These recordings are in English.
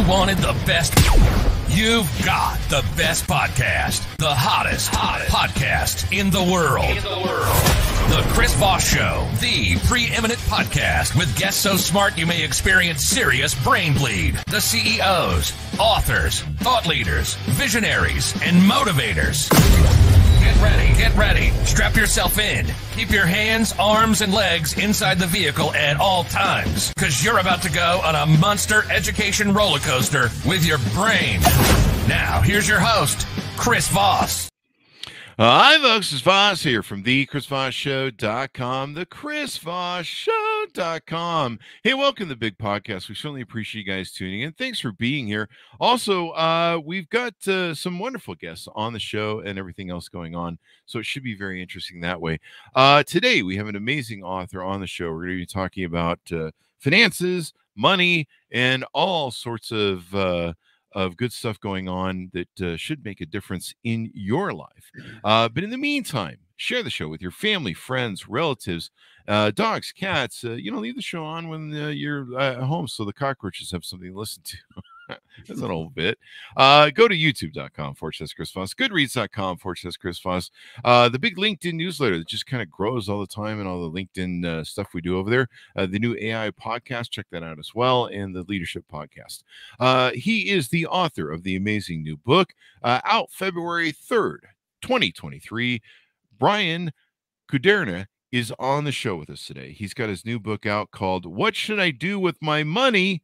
you wanted the best, you've got the best podcast, the hottest, hottest podcast in the world. In the world. The Chris Voss Show, the preeminent podcast with guests so smart you may experience serious brain bleed. The CEOs, authors, thought leaders, visionaries, and motivators. Get ready, get ready. Strap yourself in. Keep your hands, arms, and legs inside the vehicle at all times, because you're about to go on a monster education roller coaster with your brain. Now, here's your host, Chris Voss. Hi, folks. It's Voss here from the ChrisVossShow.com, the ChrisVossShow.com. Hey, welcome to the big podcast. We certainly appreciate you guys tuning in. Thanks for being here. Also, uh, we've got uh, some wonderful guests on the show and everything else going on. So it should be very interesting that way. Uh, today, we have an amazing author on the show. We're going to be talking about uh, finances, money, and all sorts of uh, of good stuff going on that uh, should make a difference in your life. Uh, but in the meantime, share the show with your family, friends, relatives, uh, dogs, cats. Uh, you know, leave the show on when uh, you're at home so the cockroaches have something to listen to. That's an old bit. Uh, go to youtube.com forward Chris Voss, goodreads.com forward Chris Voss. Uh, the big LinkedIn newsletter that just kind of grows all the time and all the LinkedIn uh, stuff we do over there. Uh, the new AI podcast, check that out as well, and the leadership podcast. Uh, he is the author of the amazing new book uh, out February 3rd, 2023. Bryan Kuderna is on the show with us today. He's got his new book out called What Should I Do with My Money?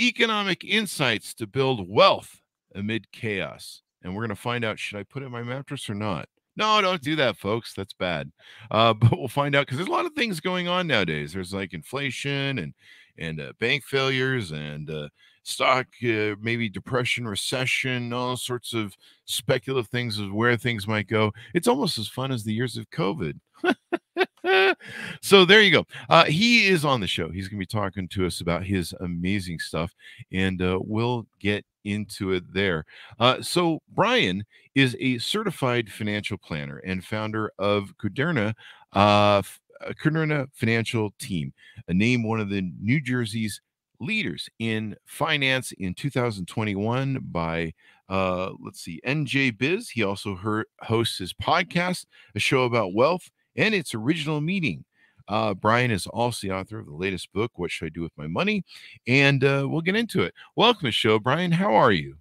Economic insights to build wealth amid chaos. And we're going to find out should I put it in my mattress or not? No, don't do that, folks. That's bad. Uh, but we'll find out because there's a lot of things going on nowadays. There's like inflation and and uh, bank failures and uh, stock, uh, maybe depression, recession, all sorts of speculative things of where things might go. It's almost as fun as the years of COVID. so there you go. Uh, he is on the show. He's going to be talking to us about his amazing stuff, and uh, we'll get into it there. Uh, so Bryan is a certified financial planner and founder of Kuderna. Uh, uh Kuderna Financial Team, a name one of the New Jersey's leaders in finance in 2021 by uh, let's see, NJ Biz. He also hosts his podcast, a show about wealth, and its original meaning. Uh, Bryan is also the author of the latest book, What Should I Do with My Money? And uh, we'll get into it. Welcome to the show, Bryan. How are you?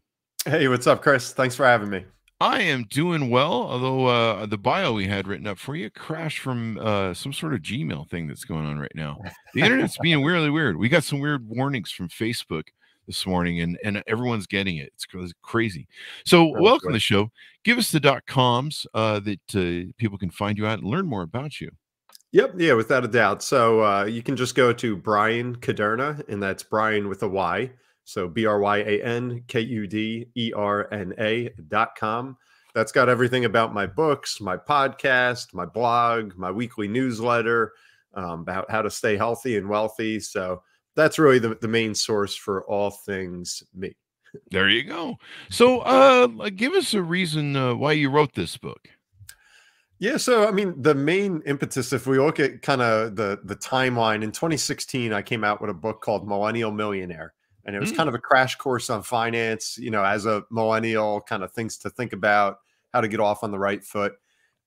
Hey, what's up, Chris? Thanks for having me. I am doing well, although uh, the bio we had written up for you crashed from uh, some sort of Gmail thing that's going on right now. The internet's being weirdly weird. We got some weird warnings from Facebook this morning, and and everyone's getting it. It's crazy. So, oh, welcome to the show. Give us the dot coms uh, that uh, people can find you at and learn more about you. Yep, yeah, without a doubt. So uh, you can just go to Bryan Kuderna, and that's Brian with a Y. So B R Y A N K U D E R N A dot com. That's got everything about my books, my podcast, my blog, my weekly newsletter um, about how to stay healthy and wealthy. So that's really the, the main source for all things me. There you go. So, uh, give us a reason uh, why you wrote this book. Yeah, so I mean, the main impetus, if we look at kind of the the timeline, in 2016, I came out with a book called Millennial Millionaire, and it was mm. kind of a crash course on finance. You know, as a millennial, kind of things to think about, how to get off on the right foot.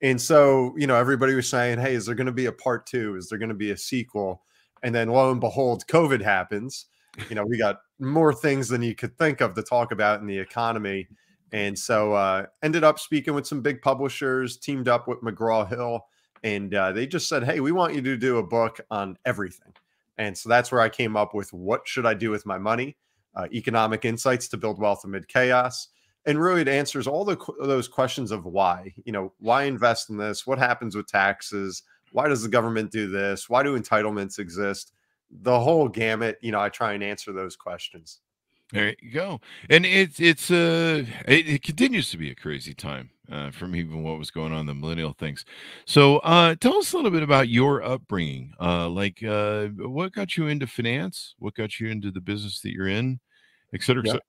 And so, you know, everybody was saying, "Hey, is there going to be a part two? Is there going to be a sequel?" And then lo and behold, COVID happens. You know, we got more things than you could think of to talk about in the economy. And so uh ended up speaking with some big publishers, teamed up with McGraw Hill, and uh, they just said, Hey, we want you to do a book on everything. And so that's where I came up with what should I do with my money? Uh, economic insights to build wealth amid chaos. And really, it answers all the, those questions of why. You know, why invest in this? What happens with taxes? Why does the government do this? Why do entitlements exist? The whole gamut, you know, I try and answer those questions. There you go. And it's it's uh it, it continues to be a crazy time uh, from even what was going on the millennial things. So uh tell us a little bit about your upbringing. Uh like uh what got you into finance? What got you into the business that you're in, et cetera, et cetera?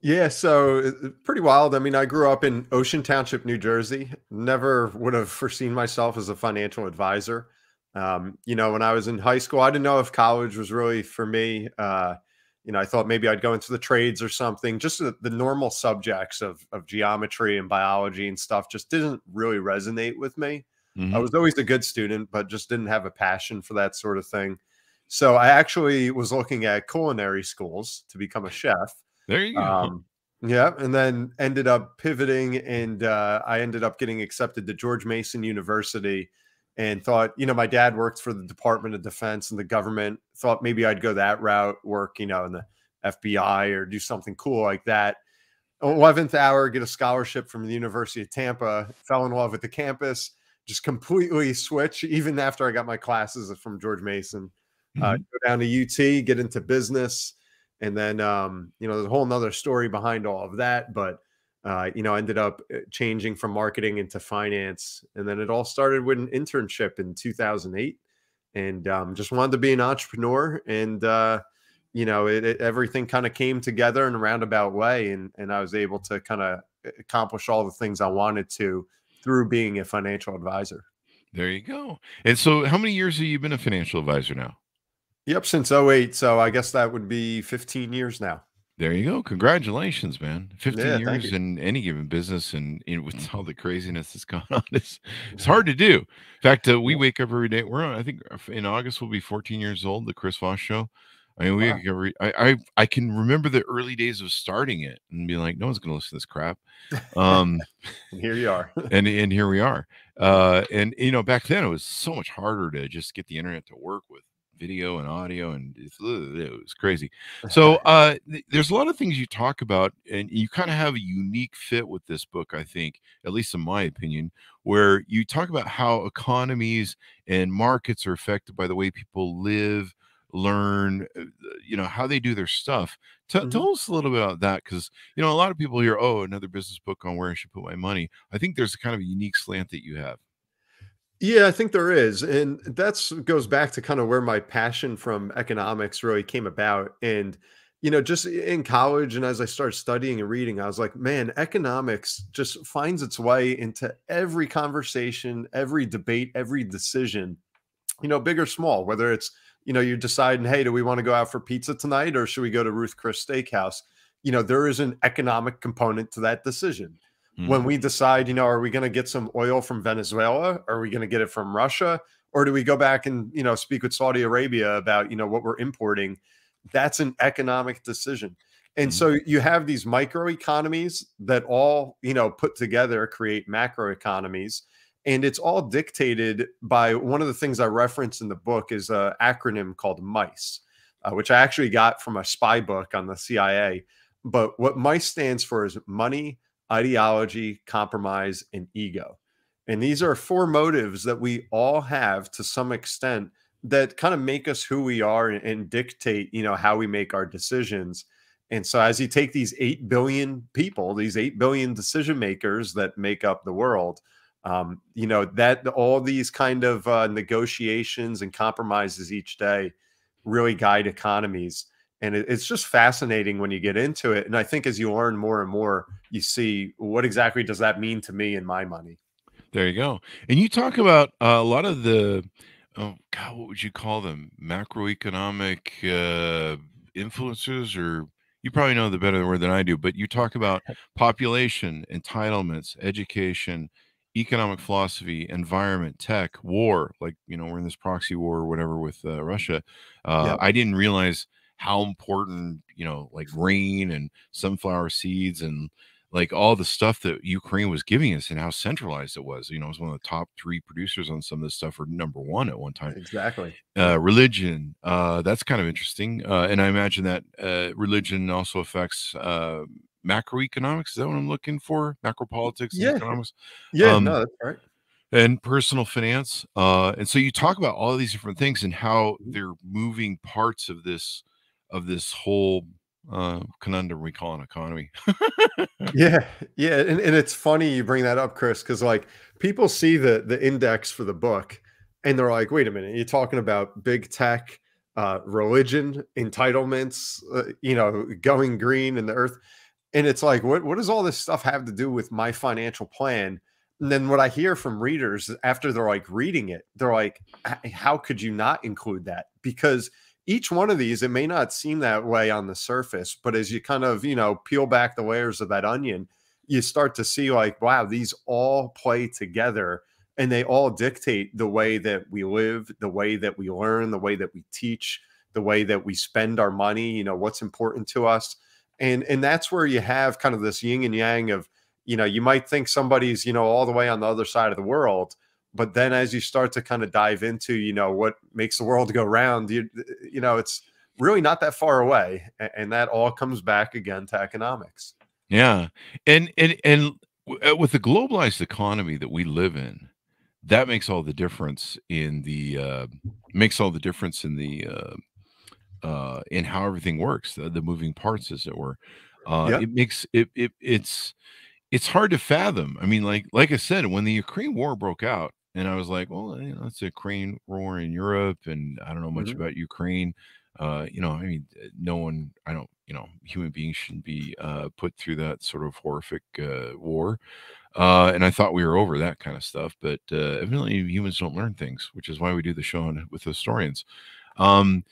Yeah, so pretty wild. I mean, I grew up in Ocean Township, New Jersey. Never would have foreseen myself as a financial advisor. Um, you know, when I was in high school, I didn't know if college was really for me. Uh, you know, I thought maybe I'd go into the trades or something. Just the, the normal subjects of of geometry and biology and stuff just didn't really resonate with me. Mhm. I was always a good student, but just didn't have a passion for that sort of thing. So I actually was looking at culinary schools to become a chef. There you go. Um, yeah, and then ended up pivoting, and uh, I ended up getting accepted to George Mason University, and thought, you know, my dad worked for the Department of Defense and the government. Thought maybe I'd go that route, work, you know, in the FBI or do something cool like that. Eleventh hour, get a scholarship from the University of Tampa. Fell in love with the campus. Just completely switch, even after I got my classes from George Mason. Uh, Mhm. go down to UT, get into business, and then um, you know there's a whole nother story behind all of that. But uh, you know, ended up uh, changing from marketing into finance, and then it all started with an internship in 2008, and um, just wanted to be an entrepreneur, and uh, you know, it, it everything kind of came together in a roundabout way, and and I was able to kind of accomplish all the things I wanted to through being a financial advisor. There you go. And so, how many years have you been a financial advisor now? Yep, since 08. So I guess that would be 15 years now. There you go. Congratulations, man. 15 Yeah, years in any given business and, and with all the craziness that's gone on, it's, it's hard to do. In fact, uh, we wake up every day. We're on, I think uh, in August, we'll be 14 years old, the Chris Voss show. I mean, we Wow. every, I, I, I can remember the early days of starting it and be like, no one's going to listen to this crap. Um, And here you are. and and here we are. Uh, and you know, back then it was so much harder to just get the internet to work with video and audio, and it was crazy. So uh, th- there's a lot of things you talk about, and you kind of have a unique fit with this book, I think, at least in my opinion, where you talk about how economies and markets are affected by the way people live, learn, uh, you know, how they do their stuff. Tell Mhm. Tell us a little bit about that, because you know, a lot of people hear, "Oh, another business book on where I should put my money." I think there's a kind of a unique slant that you have. Yeah, I think there is. And that's goes back to kind of where my passion from economics really came about. And, you know, just in college and as I started studying and reading, I was like, man, economics just finds its way into every conversation, every debate, every decision, you know, big or small, whether it's, you know, you're deciding, hey, do we want to go out for pizza tonight or should we go to Ruth Chris Steakhouse? You know, there is an economic component to that decision. When Mhm. we decide, you know, are we going to get some oil from Venezuela? Are we going to get it from Russia? Or do we go back and, you know, speak with Saudi Arabia about, you know, what we're importing? That's an economic decision. And Mhm. so you have these microeconomies that all, you know, put together create macroeconomies. And it's all dictated by one of the things I reference in the book is an acronym called MICE, uh, which I actually got from a spy book on the CIA. But what MICE stands for is money, ideology, compromise, and ego. And these are four motives that we all have to some extent that kind of make us who we are and, and dictate, you know, how we make our decisions. And so as you take these 8 billion people, these 8 billion decision makers that make up the world, um, you know, that all these kind of uh, negotiations and compromises each day really guide economies and it, it's just fascinating when you get into it and i think as you learn more and more you see what exactly does that mean to me and my money There you go. And you talk about uh, a lot of the, oh God, what would you call them? Macroeconomic uh, influences, or you probably know the better word than I do. But you talk about population, entitlements, education, economic philosophy, environment, tech, war. Like you know, we're in this proxy war or whatever with uh, Russia. Uh, Yep. I didn't realize how important you know, like rain and sunflower seeds and like all the stuff that Ukraine was giving us and how centralized it was. You know, it was one of the top three producers on some of this stuff, or number one at one time. exactly Uh, religion, uh, that's kind of interesting. Uh, and I imagine that uh, religion also affects uh, macroeconomics. Is that what I'm looking for? Macropolitics and Yeah. economics yeah Um, no that's right and personal finance. Uh, and so you talk about all of these different things and how they're moving parts of this of this whole uh, conundrum we call an economy. yeah yeah and, and it's funny you bring that up chris because like people see the the index for the book and they're like wait a minute you're talking about big tech uh religion entitlements uh, you know going green and the earth and it's like what what does all this stuff have to do with my financial plan and then what i hear from readers after they're like reading it they're like how could you not include that because each one of these, it may not seem that way on the surface, but as you kind of, you know, peel back the layers of that onion, you start to see like, wow, these all play together and they all dictate the way that we live, the way that we learn, the way that we teach, the way that we spend our money, you know, what's important to us. And and that's where you have kind of this yin and yang of, you know, you might think somebody's, you know, all the way on the other side of the world, but then as you start to kind of dive into, you know, what makes the world go round, you you know, it's really not that far away. And that all comes back again to economics. Yeah. And and and uh, with the globalized economy that we live in, that makes all the difference in the uh, makes all the difference in the uh, uh, in how everything works, the, the moving parts, as it were. Uh, yep. It makes it, it it's it's hard to fathom. I mean, like like I said, when the Ukraine war broke out, and I was like, well, you know, it's Ukraine war in Europe, and I don't know much mm-hmm. about Ukraine. Uh, you know, I mean, no one, I don't, you know, human beings shouldn't be uh, put through that sort of horrific uh, war. Uh, and I thought we were over that kind of stuff, but uh, evidently humans don't learn things, which is why we do the show on, with historians. Um,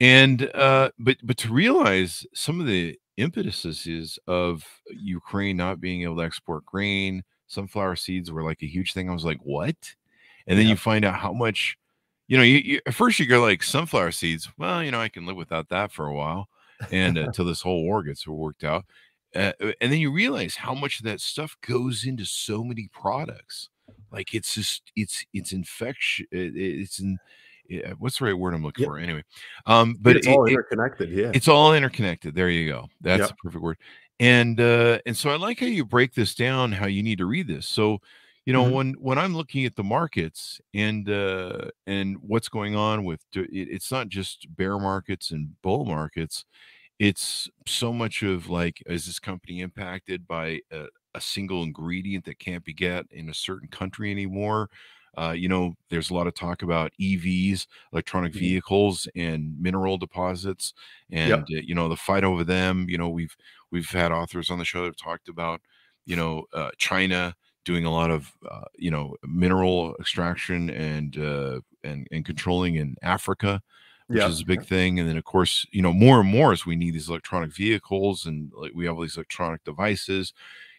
and uh, but but to realize some of the impetuses is of Ukraine not being able to export grain, sunflower seeds were like a huge thing. I was like, what? And then yeah. you find out how much, you know, you, you, at first you go like sunflower seeds. Well, you know, I can live without that for a while, and until this whole war gets worked out. Uh, uh, and then you realize how much of that stuff goes into so many products. Like it's just it's it's infection. It's in what's the right word I'm looking yep. for anyway. Um, but it's it, all interconnected. Yeah, it's all interconnected. There you go. That's yep. the perfect word. And uh, and so I like how you break this down. How you need to read this. So you know mm-hmm. when when i'm looking at the markets and uh and what's going on with it, it's not just bear markets and bull markets it's so much of like is this company impacted by a, a single ingredient that can't be get in a certain country anymore uh, you know there's a lot of talk about evs electronic mm-hmm. vehicles and mineral deposits and yep. uh, you know the fight over them you know we've we've had authors on the show that have talked about you know uh, china doing a lot of uh, you know mineral extraction and uh, and and controlling in africa which is a big thing. And then, of course, you know, more and more as we need these electronic vehicles and like we have all these electronic devices,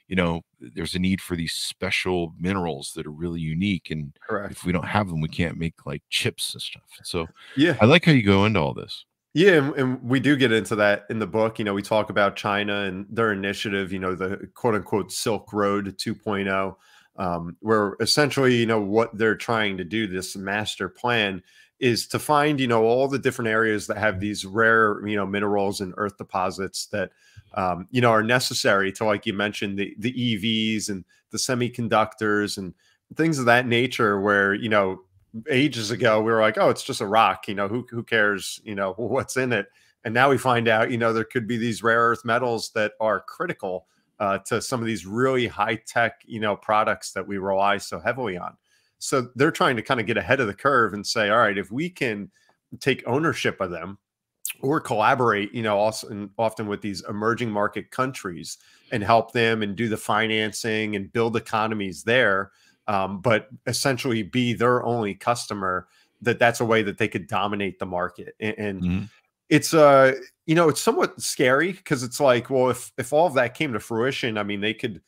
you know, there's a need for these special minerals that are really unique. And Correct. if we don't have them, we can't make like chips and stuff. So, yeah, I like how you go into all this. Yeah, and, and, we do get into that in the book. You know, we talk about China and their initiative, you know, the quote unquote Silk Road 2.0, um, where essentially, you know, what they're trying to do, this master plan is to find you know all the different areas that have these rare you know minerals and earth deposits that um, you know are necessary to like you mentioned the the EVs and the semiconductors and things of that nature where you know ages ago we were like oh it's just a rock you know who who cares you know what's in it? And now we find out you know there could be these rare earth metals that are critical uh, to some of these really high tech you know products that we rely so heavily on. So they're trying to kind of get ahead of the curve and say, all right, if we can take ownership of them or collaborate, you know, also often with these emerging market countries and help them and do the financing and build economies there, um, but essentially be their only customer. That that's a way that they could dominate the market and. and mm-hmm. It's uh, you know, it's somewhat scary because it's like, well, if if all of that came to fruition, I mean, they could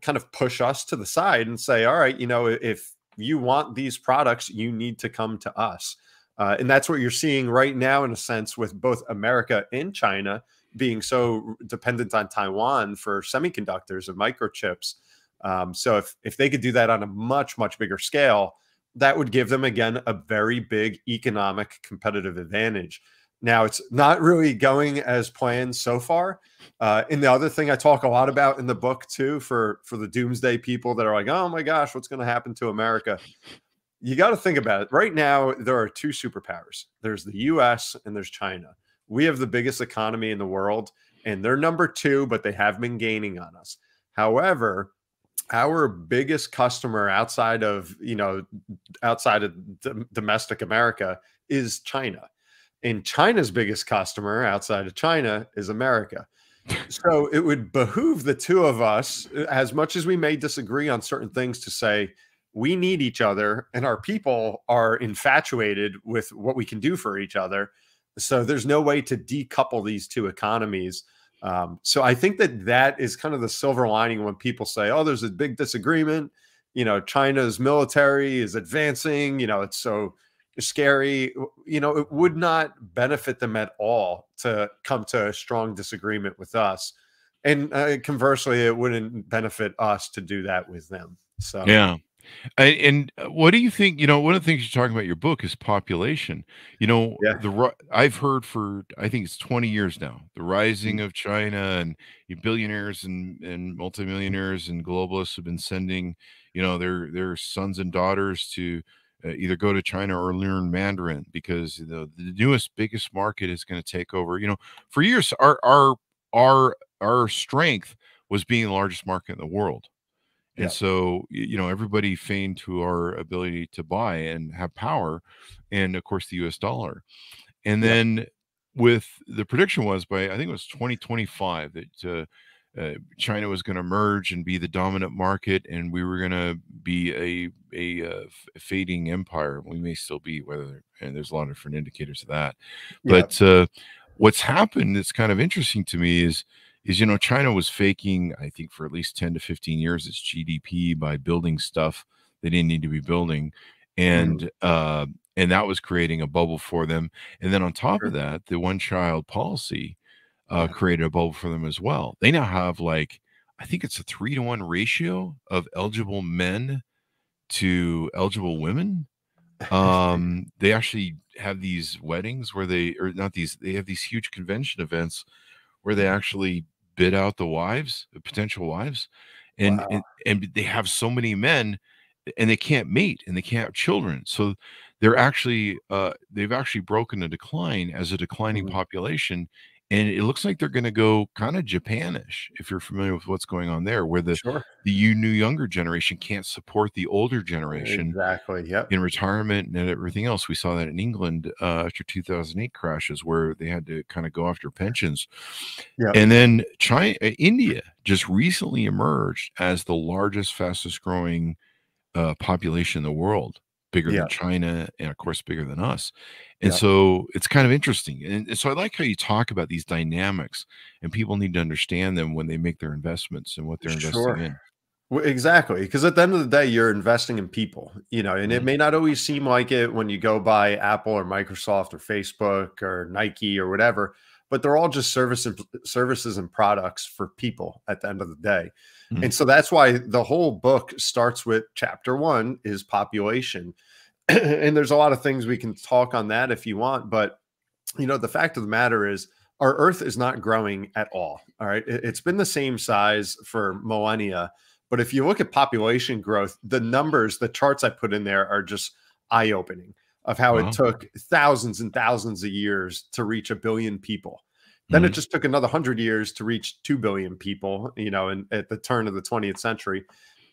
kind of push us to the side and say, all right, you know, if you want these products, you need to come to us. Uh, and that's what you're seeing right now, in a sense, with both America and China being so dependent on Taiwan for semiconductors and microchips. Um, so if if they could do that on a much much bigger scale, that would give them again a very big economic competitive advantage. Now it's not really going as planned so far. Uh, and the other thing I talk a lot about in the book too, for for the doomsday people that are like, oh my gosh, what's going to happen to America? You got to think about it. Right now, there are two superpowers. There's the U.S. and there's China. We have the biggest economy in the world, and they're number two, but they have been gaining on us. However, our biggest customer outside of you know outside of domestic America is China and China's biggest customer outside of China is America. So it would behoove the two of us, uh, as much as we may disagree on certain things, to say we need each other and our people are infatuated with what we can do for each other. So there's no way to decouple these two economies. Um, so I think that that is kind of the silver lining when people say, "Oh, there's a big disagreement." You know, China's military is advancing. You know, it's so scary. You know, it would not benefit them at all to come to a strong disagreement with us, and uh, conversely, it wouldn't benefit us to do that with them. So yeah, and, uh, what do you think? You know, one of the things you're talking about your book is population. You know, Yeah. the I've heard for I think it's 20 years now the rising Mm. of China and billionaires and and multimillionaires and globalists have been sending you know their their sons and daughters to uh, either go to China or learn Mandarin because the, the newest biggest market is going to take over. You know, for years our our our our strength was being the largest market in the world. And Yeah. so, you know, everybody feigned to our ability to buy and have power, and of course, the US dollar. And Yeah. then, with the prediction was by I think it was 2025 that uh, uh, China was going to merge and be the dominant market, and we were going to be a a uh, f- fading empire. We may still be, whether and there's a lot of different indicators of that. Yeah. But uh, what's happened that's kind of interesting to me is is you know China was faking I think for at least 10 to 15 years its GDP by building stuff they didn't need to be building and uh and that was creating a bubble for them and then on top Sure. of that the one child policy uh Yeah. created a bubble for them as well. They now have like I think it's a 3 to 1 ratio of eligible men to eligible women. Um they actually have these weddings where they or not these they have these huge convention events where they actually bid out the wives the potential wives and Wow. and, and they have so many men and they can't mate and they can't have children so they're actually uh they've actually broken a decline as a declining Mhm. population and it looks like they're going to go kind of japanish if you're familiar with what's going on there where the Sure. the you new younger generation can't support the older generation Exactly. Yep. in retirement and everything else. We saw that in England uh, after 2008 crashes, where they had to kind of go after pensions. Yeah. And then China, uh, India just recently emerged as the largest, fastest growing uh, population in the world, bigger Yeah. than China, and of course, bigger than us. And Yeah. so it's kind of interesting. And, and so I like how you talk about these dynamics, and people need to understand them when they make their investments and what they're investing Sure. in. Well, exactly, because at the end of the day, you're investing in people, you know, and it Mhm. may not always seem like it when you go buy Apple or Microsoft or Facebook or Nike or whatever, but they're all just service and services and products for people at the end of the day. Mhm. And so that's why the whole book starts with chapter one is population. and there's a lot of things we can talk on that if you want, but you know, the fact of the matter is our earth is not growing at all. All right. It- It's been the same size for millennia. But if you look at population growth, the numbers, the charts I put in there are just eye opening of how Wow. it took thousands and thousands of years to reach a billion people. Then it Mhm. just took another hundred years to reach 2 billion people, you know, in, at the turn of the 20th century.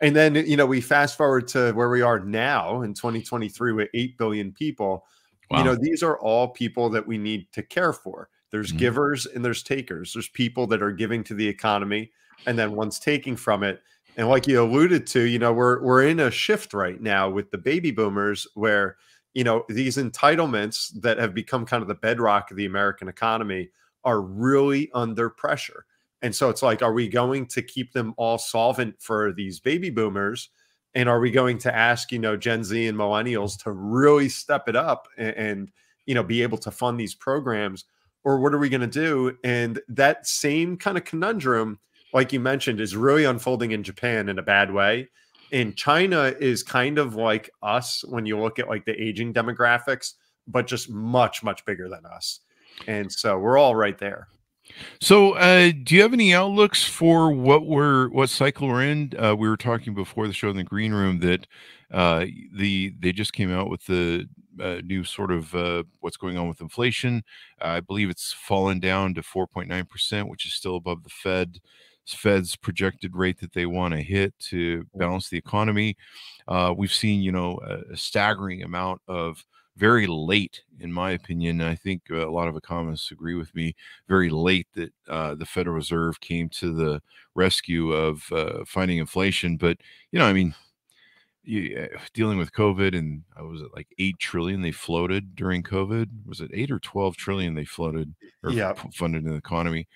And then, you know, we fast forward to where we are now in 2023 with 8 billion people you know these are all people that we need to care for there's Mhm. givers and there's takers there's people that are giving to the economy and then one's taking from it and like you alluded to you know we're we're in a shift right now with the baby boomers where you know these entitlements that have become kind of the bedrock of the american economy are really under pressure. And so it's like are we going to keep them all solvent for these baby boomers? And are we going to ask you know gen z and millennials to really step it up and, and you know be able to fund these programs? Or what are we going to do? And that same kind of conundrum like you mentioned is really unfolding in japan in a bad way. And china is kind of like us when you look at like the aging demographics but just much much bigger than us and so we're all right there So, uh, do you have any outlooks for what we're what cycle we're in? Uh, we were talking before the show in the green room that uh, the they just came out with the uh, new sort of uh, what's going on with inflation. I believe it's fallen down to 4.9 percent, which is still above the Fed Fed's projected rate that they want to hit to balance the economy. Uh, we've seen, you know, a, a staggering amount of very late, in my opinion. and I think uh, a lot of economists agree with me very late that uh, the Federal Reserve came to the rescue of uh, fighting inflation. But you know, I mean, you, uh, dealing with COVID, and I was it like eight trillion they floated during COVID. Was it eight or twelve trillion they floated or Yeah. funded in the economy?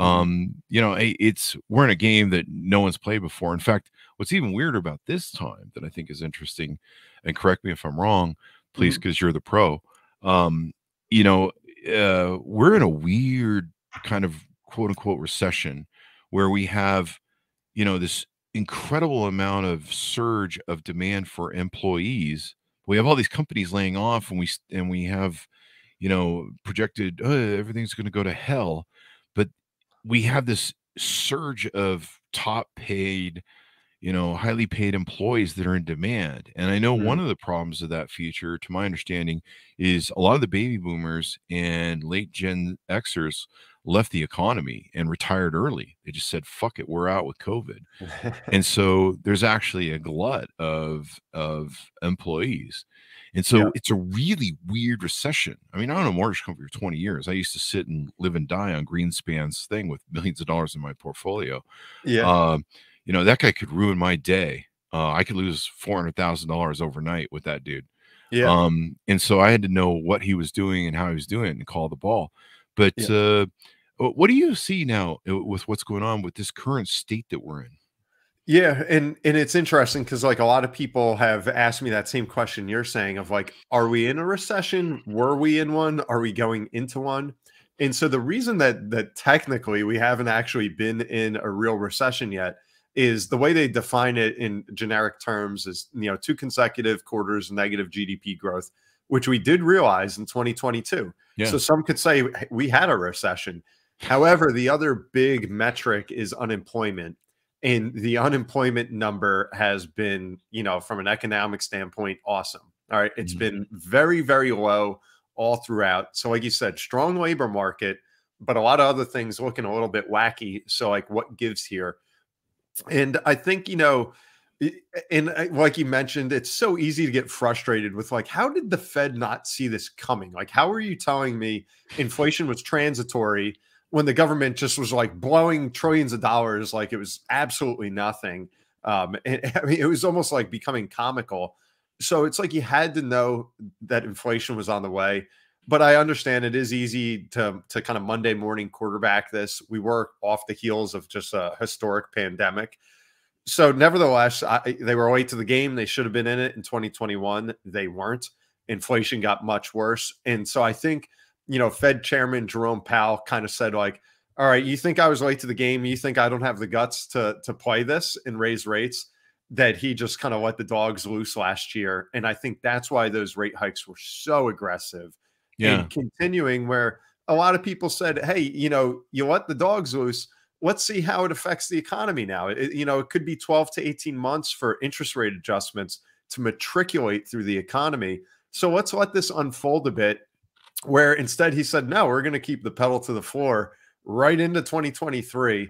Mhm. Um, you know, it's we're in a game that no one's played before. In fact, what's even weirder about this time that I think is interesting, and correct me if I'm wrong, please, because you're the pro. Um, you know, uh, we're in a weird kind of quote unquote recession where we have, you know, this incredible amount of surge of demand for employees. We have all these companies laying off, and we and we have, you know, projected uh, everything's going to go to hell, but we have this surge of top paid you know highly paid employees that are in demand and i know one of the problems of that future to my understanding is a lot of the baby boomers and late gen xers left the economy and retired early. They just said fuck it we're out with covid. And so there's actually a glut of of employees and so Yeah. it's a really weird recession. I mean i own a mortgage company for 20 years. I used to sit and live and die on greenspan's thing with millions of dollars in my portfolio. Yeah. um, you know that guy could ruin my day uh, i could lose $400000 overnight with that dude yeah. um, and so I had to know what he was doing and how he was doing it and call the ball. But uh, what do you see now uh, with what's going on with this current state that we're in? Yeah, and and it's interesting because like a lot of people have asked me that same question you're saying of like, are we in a recession? Were we in one? Are we going into one? And so the reason that that technically we haven't actually been in a real recession yet is the way they define it in generic terms is you know two consecutive quarters of negative GDP growth, which we did realize in 2022. Yeah. So some could say we had a recession. However, the other big metric is unemployment and the unemployment number has been you know from an economic standpoint awesome all right It's Mhm. been very very low all throughout so like you said strong labor market but a lot of other things looking a little bit wacky so like what gives here and i think you know and uh, like you mentioned it's so easy to get frustrated with like how did the fed not see this coming? Like how are you telling me inflation was transitory when the government just was like blowing trillions of dollars like it was absolutely nothing? Um and i mean it was almost like becoming comical. So it's like you had to know that inflation was on the way but i understand it is easy to to kind of monday morning quarterback this we were off the heels of just a historic pandemic so nevertheless I, they were late to the game they should have been in it in 2021 they weren't inflation got much worse and so i think you know, Fed Chairman Jerome Powell kind of said, like, all right, you think I was late to the game? You think I don't have the guts to to play this and raise rates? That he just kind of let the dogs loose last year. And I think that's why those rate hikes were so aggressive. Yeah. And continuing where a lot of people said, hey, you know, you let the dogs loose. Let's see how it affects the economy now. It, you know, it could be 12 to 18 months for interest rate adjustments to matriculate through the economy. So let's let this unfold a bit where instead he said, no, we're going to keep the pedal to the floor right into 2023.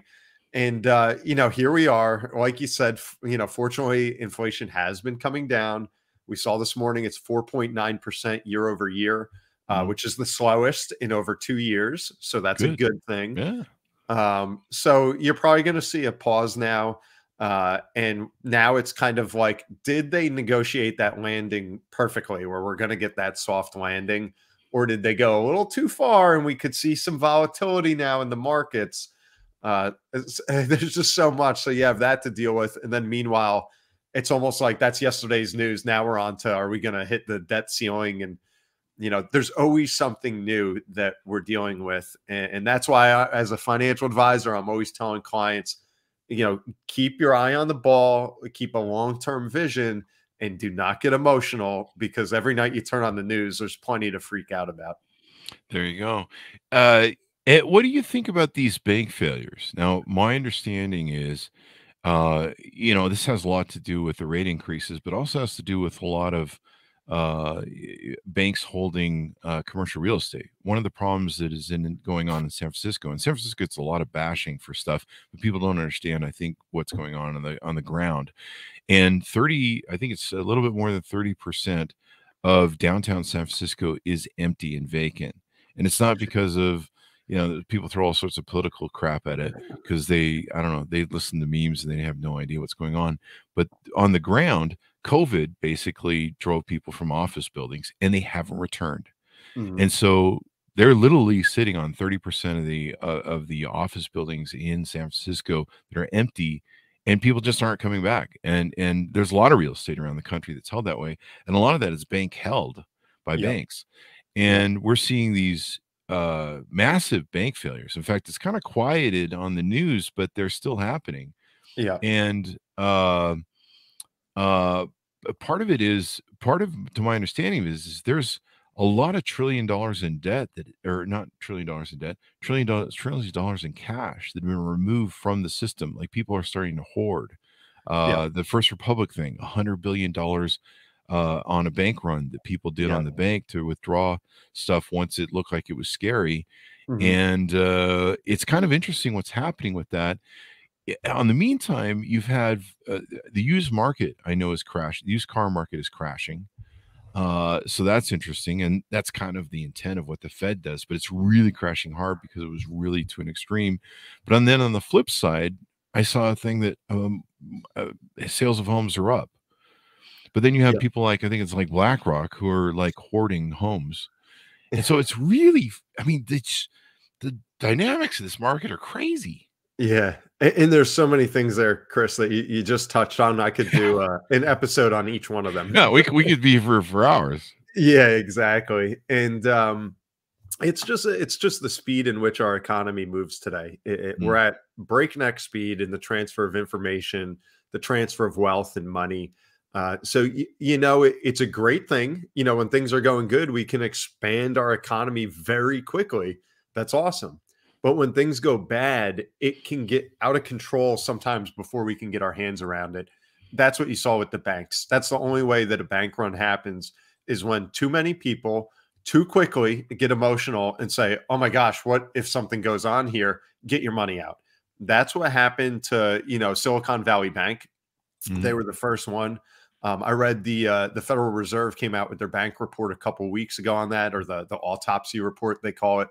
And, uh, you know, here we are. Like you said, you know, fortunately, inflation has been coming down. We saw this morning it's 4.9% year over year, uh, Mhm. which is the slowest in over two years. So that's a Good. good thing. Yeah. Um, so you're probably going to see a pause now. Uh, and now it's kind of like, did they negotiate that landing perfectly where we're going to get that soft landing? Or did they go a little too far and we could see some volatility now in the markets? Uh, there's just so much. So you have that to deal with. And then meanwhile, it's almost like that's yesterday's news. Now we're on to are we going to hit the debt ceiling? And, you know, there's always something new that we're dealing with. And, and that's why, I, as a financial advisor, I'm always telling clients, you know, keep your eye on the ball, keep a long term vision, and do not get emotional because every night you turn on the news, there's plenty to freak out about. There you go. Uh, what do you think about these bank failures? Now, my understanding is, uh, you know, this has a lot to do with the rate increases, but also has to do with a lot of uh, banks holding uh, commercial real estate. One of the problems that is in going on in San Francisco, and San Francisco gets a lot of bashing for stuff, but people don't understand. I think what's going on on the on the ground, and thirty, I think it's a little bit more than thirty percent of downtown San Francisco is empty and vacant and it's not because of you know people throw all sorts of political crap at it because they i don't know they listen to memes and they have no idea what's going on but on the ground COVID basically drove people from office buildings and they haven't returned. Mhm. And so they're literally sitting on 30% of the uh, of the office buildings in San Francisco that are empty and people just aren't coming back. And and there's a lot of real estate around the country that's held that way and a lot of that is bank held by Yeah. banks. And we're seeing these uh massive bank failures. In fact, it's kind of quieted on the news, but they're still happening yeah, and uh, uh, part of it is part of to my understanding is, is there's a lot of trillion dollars in debt that or not trillion dollars in debt trillion dollars trillions of dollars in cash that have been removed from the system like people are starting to hoard uh the first republic thing a hundred billion dollars uh on a bank run that people did Yeah. on the bank to withdraw stuff once it looked like it was scary Mhm. and uh, it's kind of interesting what's happening with that. On the meantime, you've had uh, the used market. I know is crashed. The used car market is crashing. Uh, so that's interesting, and that's kind of the intent of what the Fed does. But it's really crashing hard because it was really to an extreme. But on, then on the flip side, I saw a thing that um, uh, sales of homes are up. But then you have Yeah. people like I think it's like BlackRock who are like hoarding homes, and so it's really. I mean, it's the dynamics of this market are crazy. Yeah, and, there's so many things there, Chris, that you, you just touched on. I could do uh, an episode on each one of them. No, we could, we could be for for hours. Yeah, exactly. And um, it's just it's just the speed in which our economy moves today. It, it- Mm. We're at breakneck speed in the transfer of information, the transfer of wealth and money. Uh, so y- you know it, it's a great thing. You know when things are going good, we can expand our economy very quickly. That's awesome. But when things go bad, it can get out of control sometimes before we can get our hands around it. That's what you saw with the banks. That's the only way that a bank run happens is when too many people too quickly get emotional and say, "Oh my gosh, what if something goes on here? Get your money out." That's what happened to you know Silicon Valley Bank. Mhm. They were the first one. Um, I read the uh, the Federal Reserve came out with their bank report a couple weeks ago on that, or the the autopsy report they call it.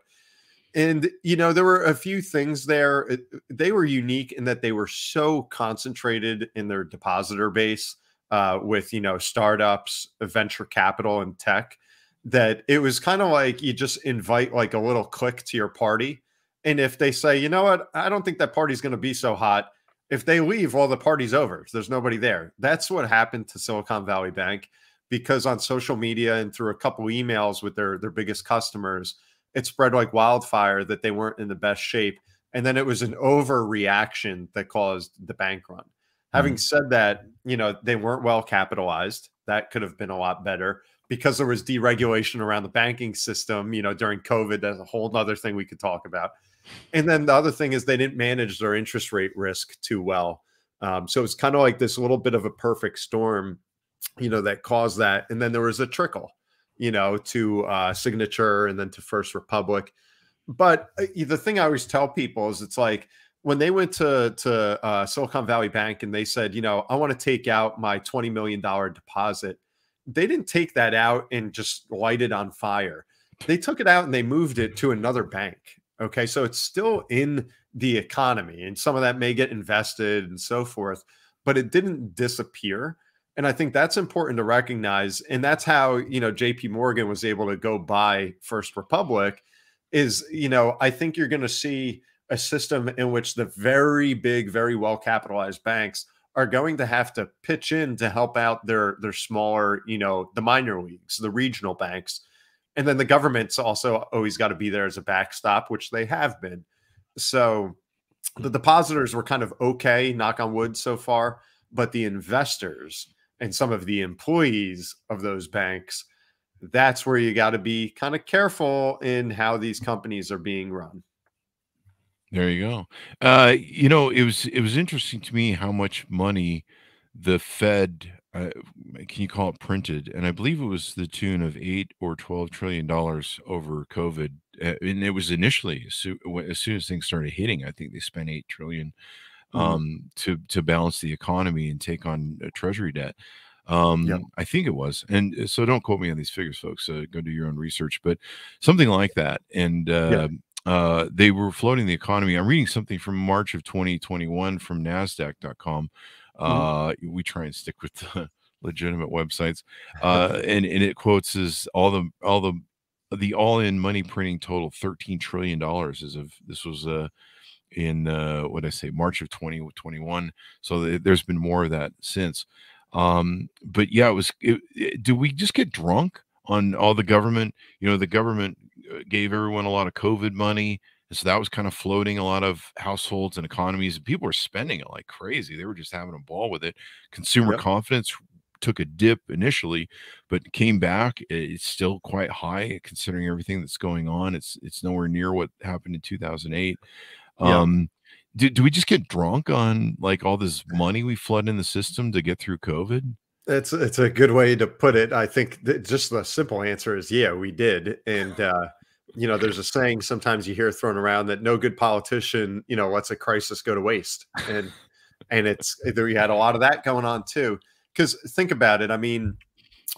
And you know there were a few things there. They were unique in that they were so concentrated in their depositor base uh, with you know startups, venture capital, and tech that it was kind of like you just invite like a little clique to your party, and if they say, you know what, I don't think that party's going to be so hot, if they leave, well, the party's over. There's nobody there. That's what happened to Silicon Valley Bank because on social media and through a couple emails with their their biggest customers, it spread like wildfire that they weren't in the best shape. And then it was an overreaction that caused the bank run. Having said that, you know, they weren't well capitalized. That could have been a lot better because there was deregulation around the banking system, you know, during COVID. That's a whole other thing we could talk about. And then the other thing is they didn't manage their interest rate risk too well. Um, so it's kind of like this little bit of a perfect storm, you know, that caused that. And then there was a trickle, you know, to uh, Signature and then to First Republic. But uh, the thing I always tell people is it's like when they went to to uh, Silicon Valley Bank and they said, you know, I want to take out my twenty million dollar deposit. They didn't take that out and just light it on fire. They took it out and they moved it to another bank. Okay, so it's still in the economy, and some of that may get invested and so forth, but it didn't disappear. And I think that's important to recognize. And that's how, you know, JP Morgan was able to go buy First Republic is, you know, I think you're going to see a system in which the very big, very well capitalized banks are going to have to pitch in to help out their their smaller, you know, the minor leagues, the regional banks. And then the government's also always got to be there as a backstop, which they have been. So the depositors were kind of okay, knock on wood so far, but the investors and some of the employees of those banks, that's where you got to be kind of careful in how these companies are being run. There you go. Uh, you know, it was it was interesting to me how much money the Fed uh, can you call it printed, and I believe it was the tune of eight or twelve trillion dollars over COVID, uh, and it was initially as soon, as soon as things started hitting, I think they spent eight trillion. Um, to to balance the economy and take on uh, treasury debt. Um, Yep. I think it was, and uh, so don't quote me on these figures, folks. Uh, go do your own research, but something like that. And uh, uh, they were floating the economy. I'm reading something from March of 2021 from Nasdaq.com. Uh, We try and stick with the legitimate websites, uh, and and it quotes as all the all the the all-in money printing total 13 trillion dollars as of this was uh in uh what I say March of 2021 so th- there's been more of that since. Um but yeah it was it, it, do we just get drunk on all the government you know the government uh, gave everyone a lot of covid money and so that was kind of floating a lot of households and economies and people were spending it like crazy they were just having a ball with it. Consumer Yep. confidence took a dip initially but came back it's still quite high considering everything that's going on it's it's nowhere near what happened in 2008 Yeah. um do, do we just get drunk on like all this money we flood in the system to get through covid It's it's a good way to put it. I think that just the simple answer is yeah, we did. And uh, you know, there's a saying sometimes you hear thrown around that no good politician, you know, lets a crisis go to waste. And and it's there you had a lot of that going on too. Because think about it. I mean,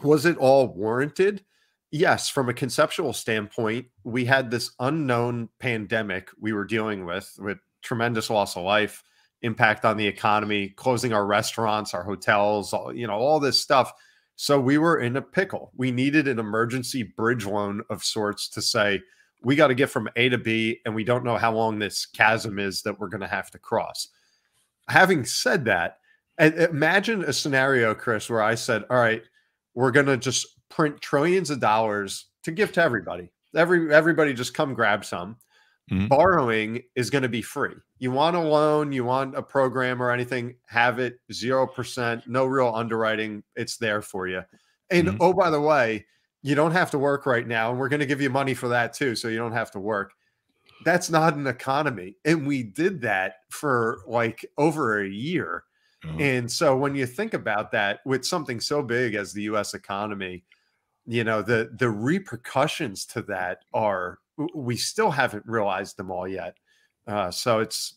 was it all warranted? Yes, from a conceptual standpoint, we had this unknown pandemic we were dealing with with tremendous loss of life impact on the economy, closing our restaurants, our hotels, all, you know, all this stuff. So we were in a pickle. We needed an emergency bridge loan of sorts to say, we got to get from A to B, and we don't know how long this chasm is that we're going to have to cross. Having said that, imagine a scenario, Chris, where I said, All right, we're going to just print trillions of dollars to give to everybody. Every everybody just come grab some Mhm. borrowing is going to be free. You want a loan, you want a program or anything, have it 0%, no real underwriting. It's there for you. And Mhm. oh, by the way, you don't have to work right now. And we're going to give you money for that too. So you don't have to work. That's not an economy. And we did that for like over a year. Oh. And so when you think about that with something so big as the US economy, you know, the the repercussions to that are we still haven't realized them all yet. Uh, so it's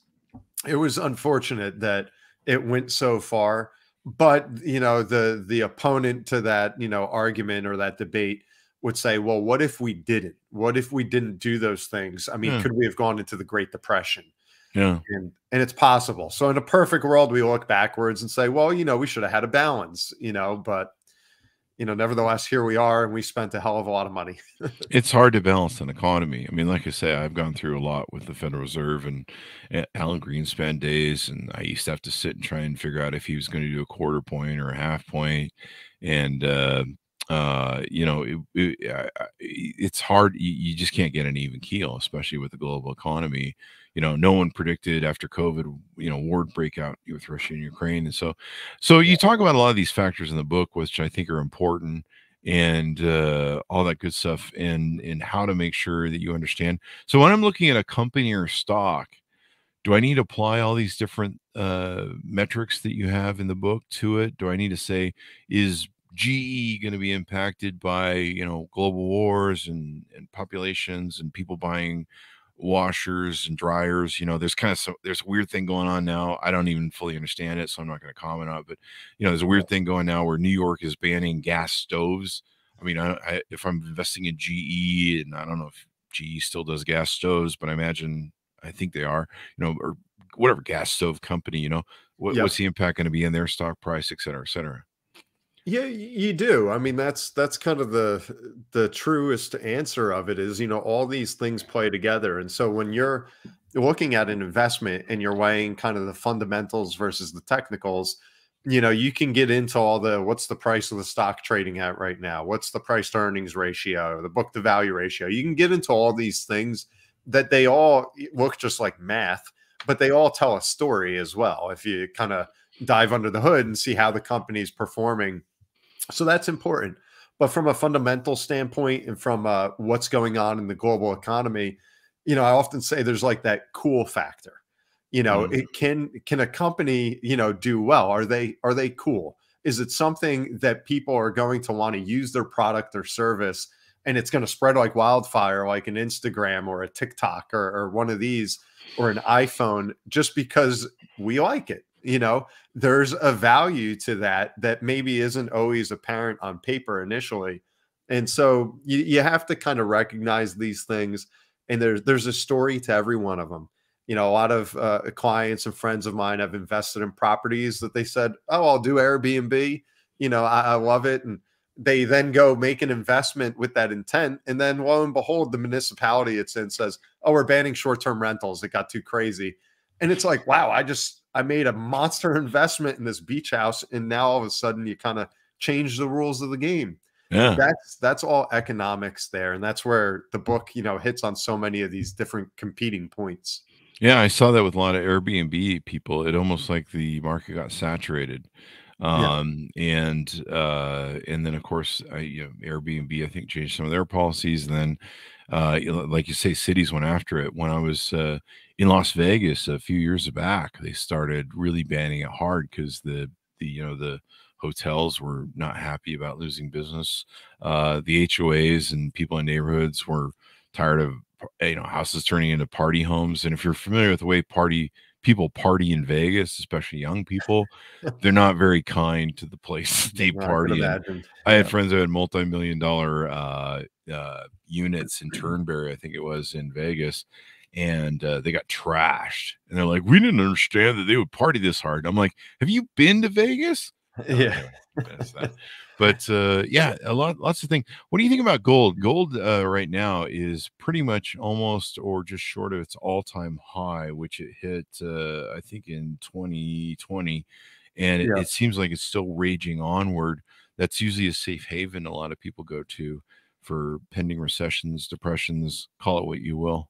it was unfortunate that it went so far, but you know, the the opponent to that, you know, argument or that debate would say, well, what if we didn't? What if we didn't do those things? I mean, Yeah. could we have gone into the Great Depression? yeah and and it's possible. So in a perfect world, we look backwards and say, well, you know, we should have had a balance, you know, but you know, nevertheless, here we are, and we spent a hell of a lot of money. it's hard to balance an economy. I mean, like I say, I've gone through a lot with the Federal Reserve and Alan Greenspan days, and I used to have to sit and try and figure out if he was going to do a quarter point or a half point, and uh, uh, you know, it, it, it's hard. You, you just can't get an even keel, especially with the global economy. You know, no one predicted after COVID, you know, war breakout with Russia and Ukraine, and so, so you talk about a lot of these factors in the book, which I think are important and uh, all that good stuff and and how to make sure that you understand. So when i'm looking at a company or stock do i need to apply all these different uh, metrics that you have in the book to it? Do i need to say is ge going to be impacted by you know global wars and and populations and people buying washers and dryers you know there's kind of some there's a weird thing going on now i don't even fully understand it so i'm not going to comment on it but you know there's a weird thing going now where new york is banning gas stoves i mean I, I if i'm investing in ge and i don't know if ge still does gas stoves but i imagine i think they are you know or whatever gas stove company you know what, Yep. what's the impact going to be in their stock price et cetera et cetera Yeah, you do. I mean, that's that's kind of the the truest answer of it is, you know, all these things play together. And so when you're looking at an investment and you're weighing kind of the fundamentals versus the technicals, you know, you can get into all the what's the price of the stock trading at right now? What's the price to earnings ratio, the book to value ratio? You can get into all these things that they all look just like math, but they all tell a story as well. If you kind of dive under the hood and see how the company's performing. So that's important. But from a fundamental standpoint and from uh, what's going on in the global economy, you know, I often say there's like that cool factor. You know, Mhm. it can can a company, you know, do well? Are they are they cool? Is it something that people are going to want to use their product or service and it's going to spread like wildfire, like an Instagram or a TikTok or, or one of these or an iPhone just because we like it? You know, there's a value to that that maybe isn't always apparent on paper initially. And so you, you have to kind of recognize these things. And there's there's a story to every one of them. You know, a lot of uh, clients and friends of mine have invested in properties that they said, "Oh, I'll do Airbnb." You know, I, I love it. And they then go make an investment with that intent. And then lo and behold, the municipality it's in says, Oh, we're banning short-term rentals. It got too crazy. And it's like, wow, I just I made a monster investment in this beach house, and now all of a sudden you kind of change the rules of the game. Yeah. That's that's all economics there. And that's where the book, you know, hits on so many of these different competing points. Yeah, I saw that with a lot of Airbnb people. It almost like the market got saturated. Um, and uh, and then of course, I, you know, Airbnb I think changed some of their policies, and then uh, like you say, cities went after it. When I was uh, in Las Vegas a few years back, they started really banning it hard because the the you know the hotels were not happy about losing business. Uh, the HOAs and people in neighborhoods were tired of you know houses turning into party homes. And if you're familiar with the way party people party in Vegas, especially young people, they're not very kind to the place they Yeah, I party. in. I had Yeah. friends who had multi-million dollar uh, uh, units in Turnberry, I think it was in Vegas, and uh, they got trashed. And they're like, "We didn't understand that they would party this hard." I'm like, "Have you been to Vegas?" Yeah. But uh, yeah, a lot, lots of things. What do you think about gold? Gold uh, right now is pretty much almost or just short of its all-time high, which it hit, uh, I think, in 2020, and it, Yeah. it seems like it's still raging onward. That's usually a safe haven a lot of people go to for pending recessions, depressions, call it what you will.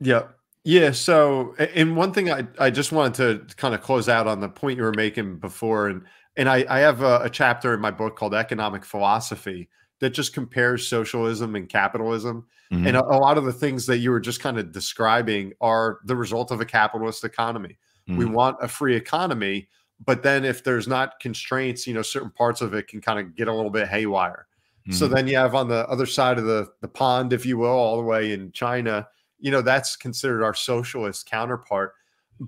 Yeah. Yeah. So, and one thing I, I just wanted to kind of close out on the point you were making before, and and I, I have a, a chapter in my book called Economic Philosophy that just compares socialism and capitalism. Mhm. And a, a lot of the things that you were just kind of describing are the result of a capitalist economy. We Mhm. want a free economy, but then if there's not constraints, you know, certain parts of it can kind of get a little bit haywire. So Mhm. then you have on the other side of the the pond, if you will, all the way in China, you know, that's considered our socialist counterpart.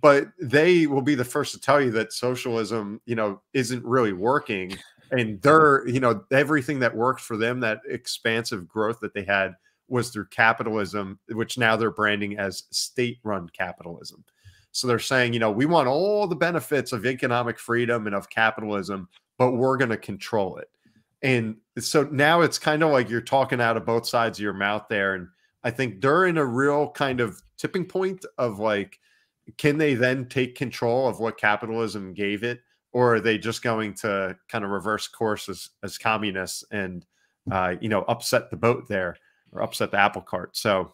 But they will be the first to tell you that socialism, you know, isn't really working. And they're, you know, everything that worked for them, that expansive growth that they had was through capitalism, which now they're branding as state-run capitalism. So they're saying, you know, we want all the benefits of economic freedom and of capitalism, but we're going to control it. And so now it's kind of like you're talking out of both sides of your mouth there. And I think they're in a real kind of tipping point of like, can they then take control of what capitalism gave it? Or are they just going to kind of reverse course as, as communists and, uh, you know, upset the boat there or upset the apple cart? So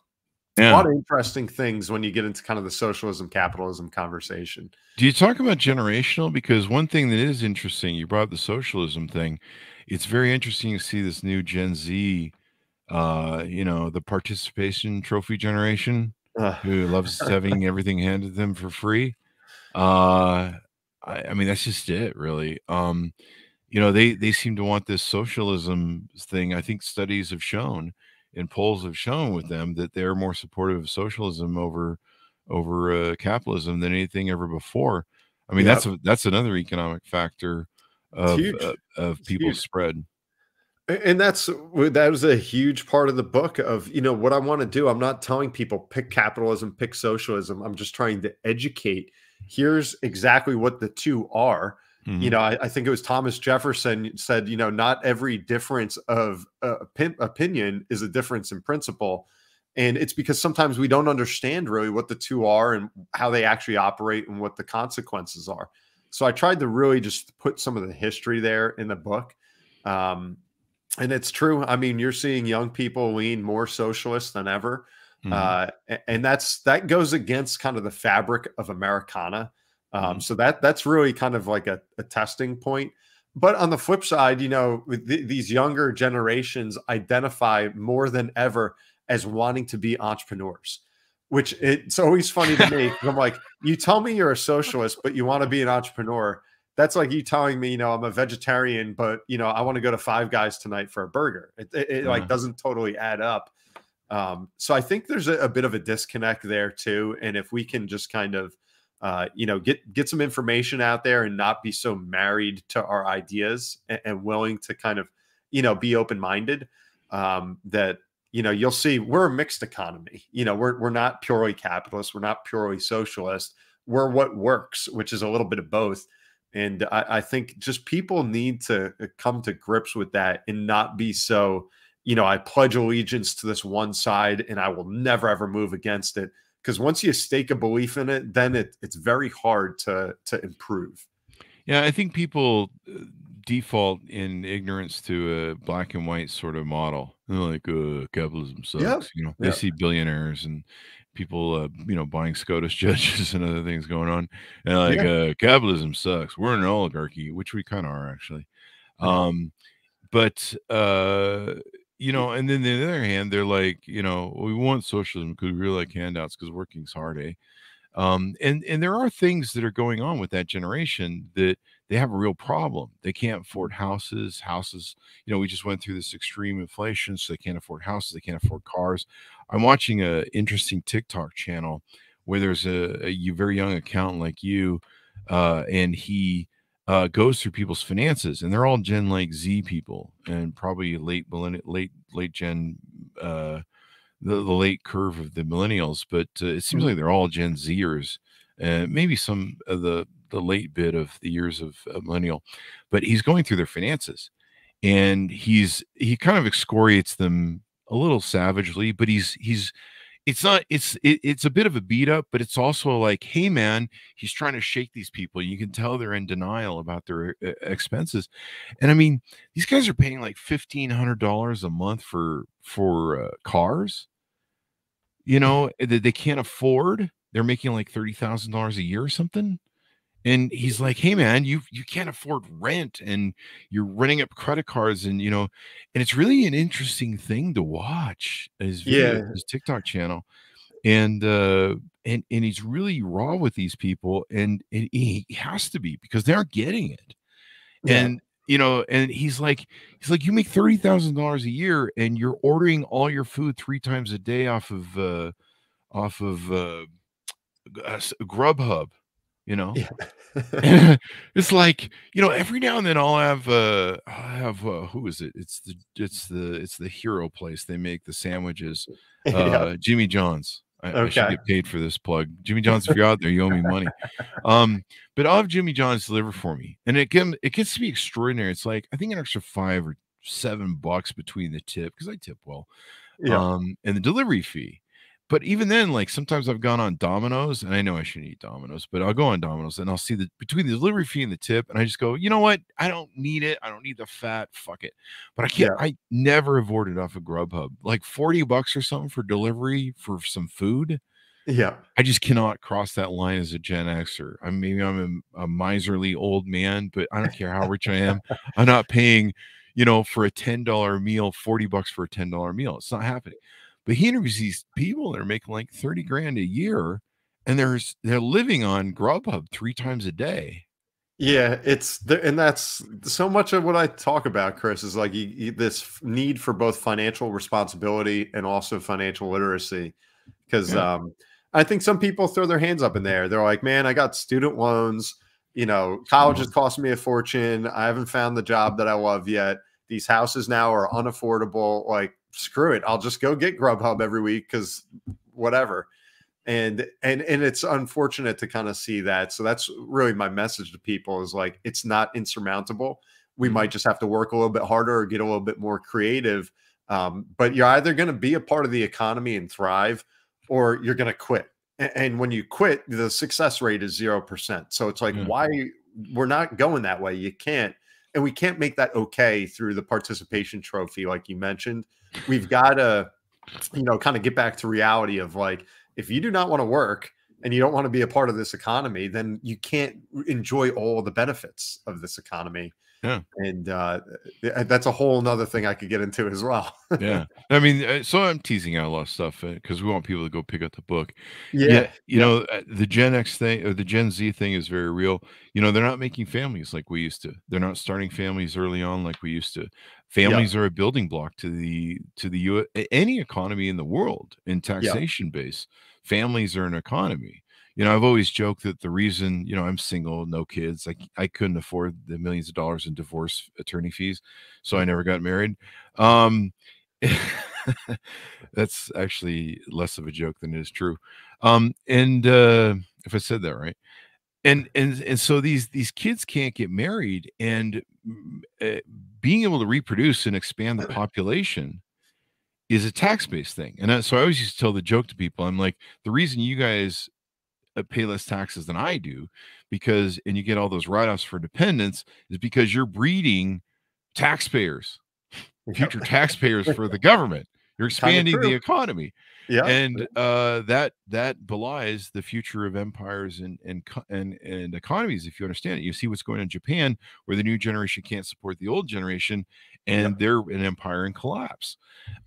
a lot of interesting things when you get into kind of the socialism capitalism conversation. Do you talk about generational? Because one thing that is interesting, you brought up the socialism thing. It's very interesting to see this new Gen Z, uh, you know, the participation trophy generation who loves having everything handed to them for free. Uh, I, I mean, that's just it, really. Um, you know, they they seem to want this socialism thing. I think studies have shown and polls have shown with them that they're more supportive of socialism over over uh, capitalism than anything ever before. I mean, Yep. that's a, that's another economic factor of uh, of It's huge. spread. And that's that was a huge part of the book of you know what I want to do. I'm not telling people pick capitalism, pick socialism. I'm just trying to educate. Here's exactly what the two are. Mhm. You know, I, I think it was Thomas Jefferson said, you know, not every difference of uh, opi- opinion is a difference in principle. And it's because sometimes we don't understand really what the two are and how they actually operate and what the consequences are. So I tried to really just put some of the history there in the book. Um, and it's true. I mean, you're seeing young people lean more socialist than ever. Mhm. Uh, and that's that goes against kind of the fabric of Americana. Um, Mhm. So that that's really kind of like a, a testing point. But on the flip side, you know, th- these younger generations identify more than ever as wanting to be entrepreneurs, which it's always funny to me. I'm like, you tell me you're a socialist, but you want to be an entrepreneur. That's like you telling me, you know, I'm a vegetarian, but you know, I want to go to Five Guys tonight for a burger. It, it, it, like doesn't totally add up. Um, so I think there's a, a bit of a disconnect there too. And if we can just kind of, uh, you know, get get some information out there and not be so married to our ideas and, and willing to kind of, you know, be open minded, um, that you know you'll see we're a mixed economy. You know, we're we're not purely capitalist, we're not purely socialist. We're what works, which is a little bit of both. And I, I think just people need to uh, come to grips with that and not be so, you know, I pledge allegiance to this one side and I will never ever move against it. Because once you stake a belief in it, then it, it's very hard to to improve. Yeah, I think people uh, default in ignorance to a black and white sort of model. They're like, uh, capitalism sucks. Yep. You know, they Yep. see billionaires and people, uh, you know, buying SCOTUS judges and other things going on. And like, uh, capitalism sucks. We're an oligarchy, which we kind of are actually. Um, but, uh, you know, and then the other hand, they're like, you know, we want socialism because we really like handouts because working's hard, eh? Um, and and there are things that are going on with that generation that they have a real problem. They can't afford houses. Houses, you know, we just went through this extreme inflation, so they can't afford houses. They can't afford cars. I'm watching a interesting TikTok channel where there's a, a you- very young accountant like you, uh, and he uh, goes through people's finances, and they're all Gen like Z people, and probably late millennial, late late Gen. Uh, the, the late curve of the millennials, but uh, it seems Mhm. like they're all Gen Zers, uh, maybe some of the the late bit of the years of, millennial. But he's going through their finances, and he's he kind of excoriates them a little savagely, but he's he's it's not it's it, it's a bit of a beat up, but it's also like, hey man, he's trying to shake these people. You can tell they're in denial about their expenses, and I mean these guys are paying like fifteen hundred dollars a month for for uh, cars you know that they can't afford they're making like $30,000 a year or something and he's like hey man you you can't afford rent and you're running up credit cards and you know and it's really an interesting thing to watch his video, Yeah. his TikTok channel and uh and and he's really raw with these people and, and he has to be because they aren't getting it Yeah. and you know and he's like he's like you make thirty thousand dollars a year and you're ordering all your food three times a day off of uh off of uh uh, grubhub you know? Yeah. it's like you know every now and then i'll have uh i'll have uh, who is it? It's the it's the it's the hero place. They make the sandwiches. Yeah. uh jimmy john's. I, I should get paid for this plug. Jimmy john's if you're out there you owe me money. Um but i'll have jimmy john's deliver for me and it can it gets to be extraordinary. It's like i think an extra five or seven bucks between the tip because i tip well Yeah. um and the delivery fee but even then like sometimes i've gone on domino's and i know i shouldn't eat domino's but i'll go on domino's and i'll see the between the delivery fee and the tip and i just go you know what i don't need it i don't need the fat fuck it but i can't i never have ordered off of grubhub like 40 bucks or something for delivery for some food yeah. I just cannot cross that line as a Gen Xer. I mean, maybe I'm a, a miserly old man, but I don't care how rich I am. I'm not paying, you know, for a ten dollar meal, forty bucks for a ten dollar meal. It's not happening. But he interviews these people that are making like thirty grand a year, and there's they're living on Grubhub three times a day. Yeah, it's there, and that's so much of what I talk about, Chris, is like you, you, this need for both financial responsibility and also financial literacy. Because Yeah. um, I think some people throw their hands up in there. They're like, "Man, I got student loans. You know, college Mm-hmm. is costing me a fortune. I haven't found the job that I love yet. These houses now are unaffordable. Like, screw it. I'll just go get Grubhub every week because whatever." and and and it's unfortunate to kind of see that so that's really my message to people is like it's not insurmountable we Mhm. might just have to work a little bit harder or get a little bit more creative um, but you're either going to be a part of the economy and thrive or you're going to quit A- and, when you quit the success rate is 0% so it's like Yeah. why we're not going that way you can't and we can't make that okay through the participation trophy like you mentioned we've got to you know kind of get back to reality of like if you do not want to work and you don't want to be a part of this economy, then you can't enjoy all the benefits of this economy. Yeah. And uh, that's a whole nother thing I could get into as well. Yeah, I mean, uh, so I'm teasing out a lot of stuff because we want people to go pick up the book. yeah. yeah you know uh, the gen x thing or the gen z thing is very real you know they're not making families like we used to they're not starting families early on like we used to families are a building block to the to the U- any economy in the world in taxation base families are an economy you know i've always joked that the reason you know i'm single no kids like i couldn't afford the millions of dollars in divorce attorney fees so i never got married. Um that's actually less of a joke than it is true. Um and uh if i said that right and and and so these these kids can't get married and uh, being able to reproduce and expand the population is a tax-based thing and I, so i always used to tell the joke to people i'm like the reason you guys pay less taxes than i do because and you get all those write-offs for dependents is because you're breeding taxpayers future taxpayers for the government. You're expanding the economy. Yeah. And uh, that that belies the future of empires and and and and economies if you understand it. You see what's going on in japan where the new generation can't support the old generation and they're an empire in collapse.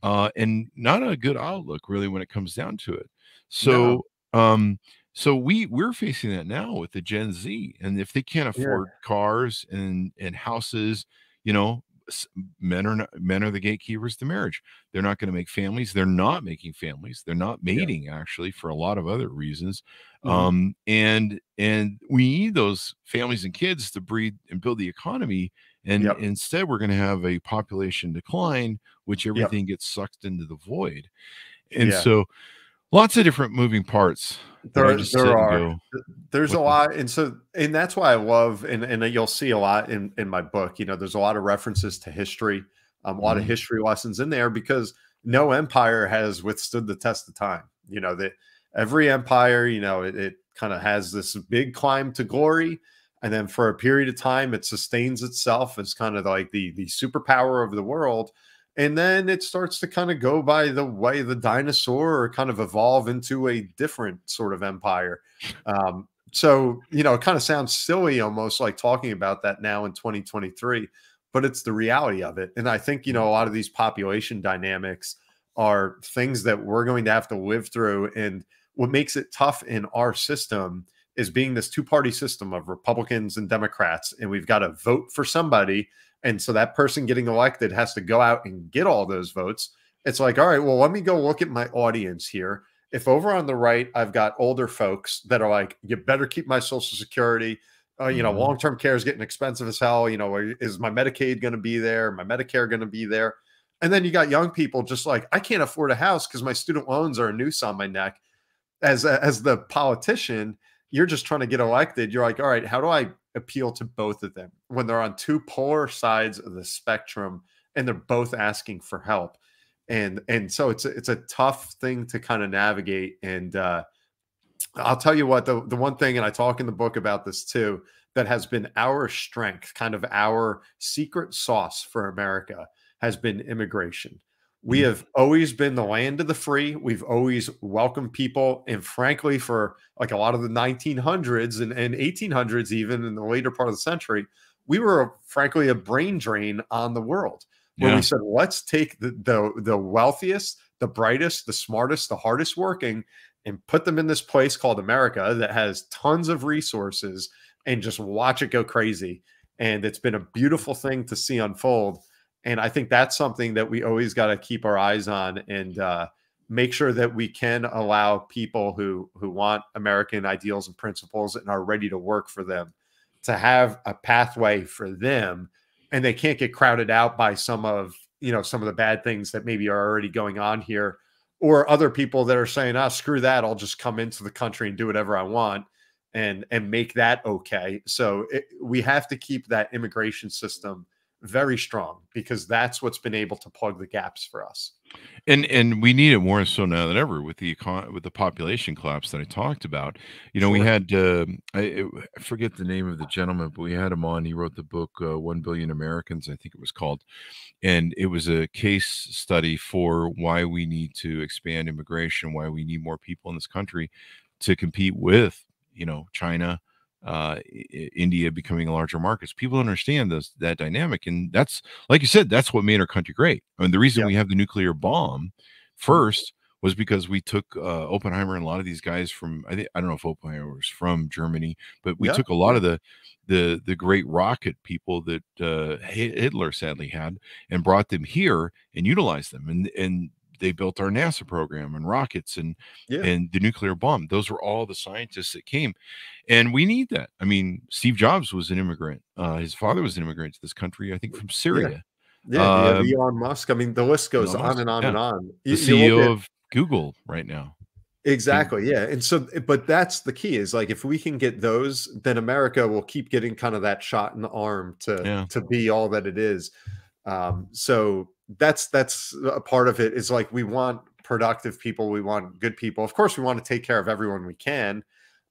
Uh, and not a good outlook really when it comes down to it. So no. um so we we're facing that now with the gen z and if they can't afford yeah. cars and and houses you know men are not, men are the gatekeepers to marriage. They're not going to make families. They're not making families. They're not mating yeah. actually for a lot of other reasons. Mm-hmm. Um, and and we need those families and kids to breed and build the economy. And yep. instead, we're going to have a population decline, which everything yep. gets sucked into the void. And yeah. so, lots of different moving parts there, there are there's a lot and so and that's why i love and, and you'll see a lot in in my book you know there's a lot of references to history um, a lot mm-hmm. of history lessons in there because no empire has withstood the test of time you know that every empire you know it, it kind of has this big climb to glory and then for a period of time it sustains itself as kind of like the the superpower of the world and then it starts to kind of go by the way the dinosaur kind of evolve into a different sort of empire. Um, so you know it kind of sounds silly almost like talking about that now in 2023 but it's the reality of it and i think you know a lot of these population dynamics are things that we're going to have to live through and what makes it tough in our system is being this two party system of republicans and democrats and we've got to vote for somebody and so that person getting elected has to go out and get all those votes. It's like, all right, well, let me go look at my audience here. If over on the right, I've got older folks that are like, you better keep my social security. Uh, you know, mm-hmm. long term care is getting expensive as hell. You know, is my Medicaid going to be there? My Medicare going to be there? And then you got young people just like, I can't afford a house because my student loans are a noose on my neck. As a, as the politician, you're just trying to get elected. You're like, all right, how do I appeal to both of them. When they're on two polar sides of the spectrum and they're both asking for help. And and so it's a, it's a tough thing to kind of navigate and uh I'll tell you what the the one thing and I talk in the book about this too that has been our strength kind of our secret sauce for America has been immigration we have always been the land of the free. We've always welcomed people. And frankly, for like a lot of the 1900s and, and 1800s, even in the later part of the century, we were frankly a brain drain on the world where yeah. we said, let's take the, the, the wealthiest, the brightest, the smartest, the hardest working, and put them in this place called America that has tons of resources and just watch it go crazy. And it's been a beautiful thing to see unfold and I think that's something that we always got to keep our eyes on and uh, make sure that we can allow people who who want American ideals and principles and are ready to work for them to have a pathway for them, and they can't get crowded out by some of you know some of the bad things that maybe are already going on here, or other people that are saying, "Ah, oh, screw that! I'll just come into the country and do whatever I want." and and make that okay so it, we have to keep that immigration system very strong because that's what's been able to plug the gaps for us. And and we need it more so now than ever with the econ- with the population collapse that I talked about. You know, sure. we had uh, I, I, forget the name of the gentleman, but we had him on. He wrote the book uh, One Billion Americans, I think it was called, and it was a case study for why we need to expand immigration, why we need more people in this country to compete with you know China, uh, India becoming a larger markets. People understand this that dynamic, and that's like you said, that's what made our country great. I mean, the reason yeah. we have the nuclear bomb mm-hmm. first was because we took uh, Oppenheimer and a lot of these guys from I think I don't know if Oppenheimer was from Germany, but we yeah. took a lot of the the the great rocket people that uh, Hitler sadly had and brought them here and utilized them, and and they built our NASA program and rockets and yeah. and the nuclear bomb. Those were all the scientists that came, and we need that. I mean, Steve Jobs was an immigrant. Uh, his father was an immigrant to this country, I think, from Syria. Yeah, yeah, um, Elon Musk. I mean, the list goes on and on yeah. and on. The CEO of Google right now. Exactly. Yeah. And so, but that's the key is like if we can get those, then America will keep getting kind of that shot in the arm to Yeah. to be all that it is. Um, so that's that's a part of it is like we want productive people, we want good people. Of course, we want to take care of everyone we can.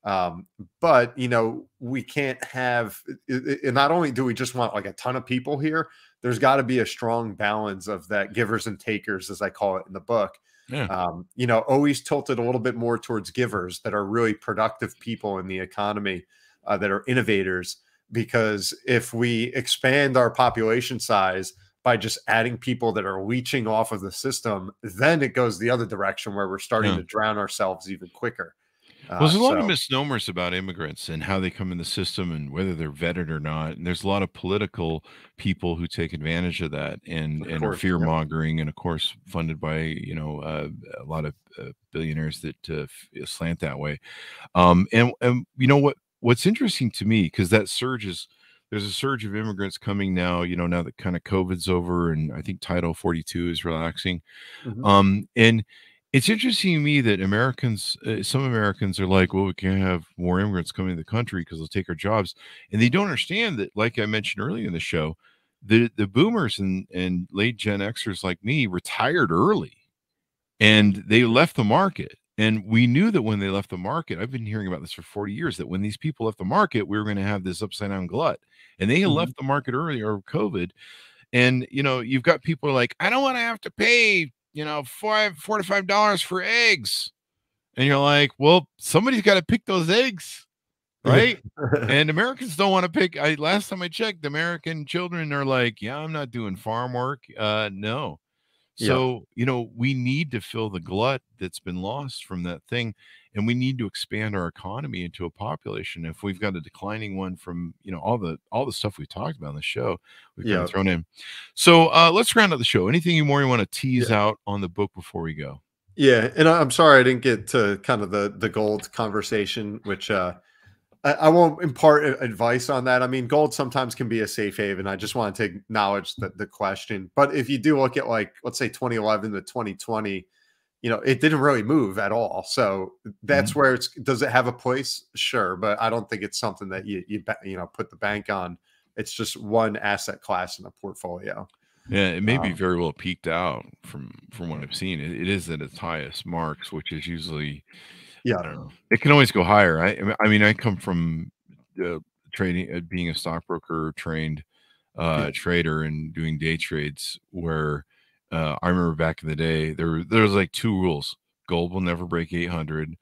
Um, but you know, we can't have and not only do we just want like a ton of people here, there's got to be a strong balance of that givers and takers, as I call it in the book Yeah. um, you know, always tilted a little bit more towards givers that are really productive people in the economy, uh, that are innovators. Because if we expand our population size by just adding people that are leeching off of the system, then it goes the other direction where we're starting Yeah. to drown ourselves even quicker. Uh, Well, there's a lot of misnomers about immigrants and how they come in the system and whether they're vetted or not. And there's a lot of political people who take advantage of that and Of and course, fear mongering, and of course funded by you know uh, a lot of uh, billionaires that uh, slant that way. Um, and and you know what what's interesting to me because that surge is there's a surge of immigrants coming now. You know now that kind of COVID's over and I think Title 42 is relaxing. Mhm. Um, and it's interesting to me that Americans, uh, some Americans are like, well, we can't have more immigrants coming to the country because they'll take our jobs. And they don't understand that, like I mentioned earlier in the show, the, the boomers and, and late Gen Xers like me retired early and they left the market. And we knew that when they left the market, I've been hearing about this for 40 years, that when these people left the market, we were going to have this upside down glut. And they Mhm. left the market earlier COVID. And you know, you've got people like, I don't want to have to pay, you know, five, four to five dollars for eggs. And you're like, well, somebody's got to pick those eggs, right? and Americans don't want to pick. I last time I checked, American children are like, yeah, I'm not doing farm work. Uh, no. Yeah. So you know, we need to fill the glut that's been lost from that thing, and we need to expand our economy into a population. If we've got a declining one from you know all the all the stuff we talked about in the show, we've kind of thrown in. So uh, let's round out the show. Anything you more you want to tease out on the book before we go? Yeah, and I'm sorry I didn't get to kind of the the gold conversation, which uh, I, I won't impart advice on that. I mean, gold sometimes can be a safe haven. I just wanted to acknowledge the, the question. But if you do look at like let's say 2011 to 2020, you know, it didn't really move at all. So that's where it's does it have a place? Sure, but I don't think it's something that you you you know put the bank on. It's just one asset class in a portfolio. Yeah, it may be Um, very well peaked out from from what I've seen. It, it is at its highest marks, which is usually Yeah. I don't know. It can always go higher. I I mean- I come from uh, trading, uh, being a stockbroker trained uh, Yeah. trader and doing day trades. Where uh, I remember back in the day, there there was like two rules: gold will never break eight hundred,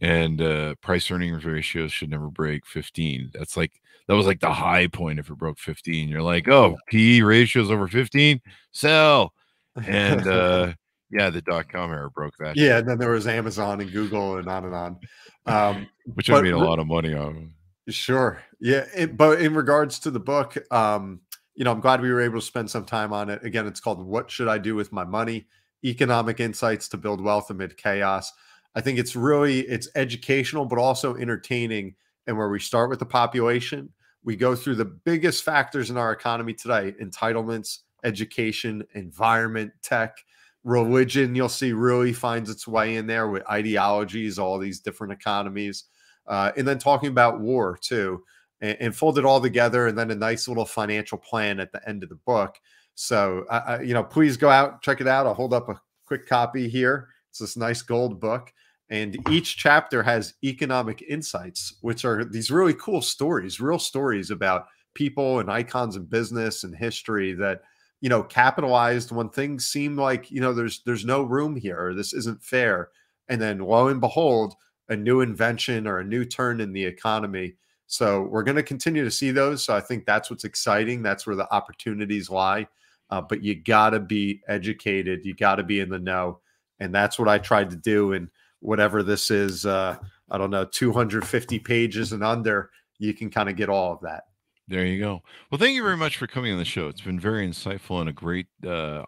and uh, price earnings ratios should never break fifteen. That's like that was like the high point if it broke fifteen. You're like, oh, P ratios over fifteen, sell. And uh, yeah, the dot com era broke that. yeah, and then there was Amazon and Google and on and on. Um, which I made a lot of money on. Sure. Yeah. It, but in regards to the book, um, you know, I'm glad we were able to spend some time on it. Again, it's called What Should I Do with My Money? Economic Insights to Build Wealth Amid Chaos. I think it's really it's educational, but also entertaining. And where we start with the population, we go through the biggest factors in our economy today: entitlements, education, environment, tech, religion. You'll see really finds its way in there with ideologies, all these different economies uh, and then talking about war too, and, and fold it all together, and then a nice little financial plan at the end of the book. So, I, you know, please go out check it out. I'll hold up a quick copy here. It's this nice gold book, and each chapter has economic insights, which are these really cool stories, real stories about people and icons in business and history that you know capitalized when things seem like you know there's there's no room here or this isn't fair and then lo and behold a new invention or a new turn in the economy. So we're going to continue to see those. So I think that's what's exciting. That's where the opportunities lie. Uh, but you got to be educated. You got to be in the know, and that's what I tried to do. And whatever this is, uh, I don't know, 250 pages and under, you can kind of get all of that. There you go. Well, thank you very much for coming on the show. It's been very insightful and a great, uh,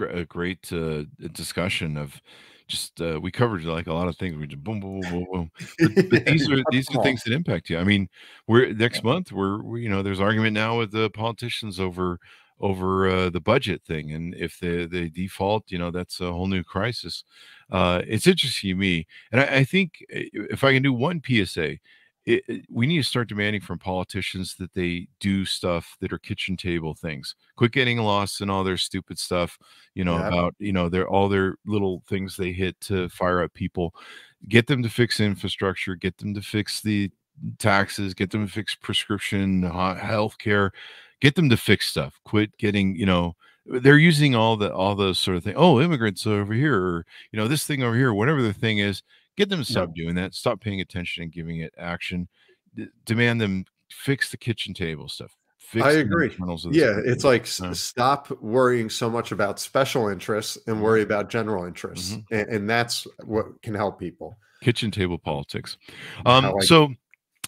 a great uh, discussion of just uh, we covered like a lot of things. We just boom, boom, boom, boom, boom. But, but these are these are things that impact you. I mean, we're next month. We're we, you know there's argument now with the politicians over over uh, the budget thing, and if they they default, you know that's a whole new crisis. Uh, it's interesting to me, and I, I think eh, if I can do one PSA, it, it, we need to start demanding from politicians that they do stuff that are kitchen table things. Quit getting lost in all their stupid stuff, you know, Yeah. about you know their all their little things they hit to fire up people. Get them to fix infrastructure. Get them to fix the taxes. Get them to fix prescription uh, health care. Get them to fix stuff. Quit getting you know they're using all the all those sort of things. Oh, immigrants over here, or you know this thing over here, whatever the thing is. Get them to stop doing that. Stop paying attention and giving it action. D- demand them fix the kitchen table stuff. Fix I agree. internals of the Yeah, it's like s- stop worrying so much about special interests and Mhm. worry about general interests, Mhm. and, and that's what can help people. kitchen table politics. Um, like it. so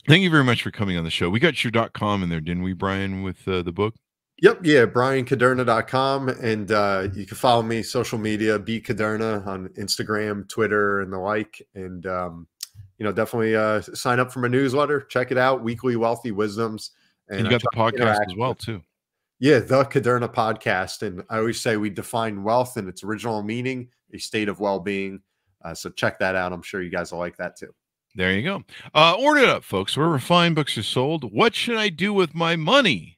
thank you very much for coming on the show. We got your dot com in there, didn't we, Bryan, with uh, the book? Yep, yeah, bryankuderna.com. And uh, you can follow me social media, B Kuderna on Instagram, Twitter, and the like. And, um, you know, definitely uh, sign up for my newsletter. Check it out, Weekly Wealthy Wisdoms. And, I you got the podcast as well, too. Yeah, the Kuderna podcast. And I always say we define wealth in its original meaning, a state of well being. Uh, so check that out. I'm sure you guys will like that too. There you go. Uh, order it up, folks. Wherever fine books are sold. What should I do with my money?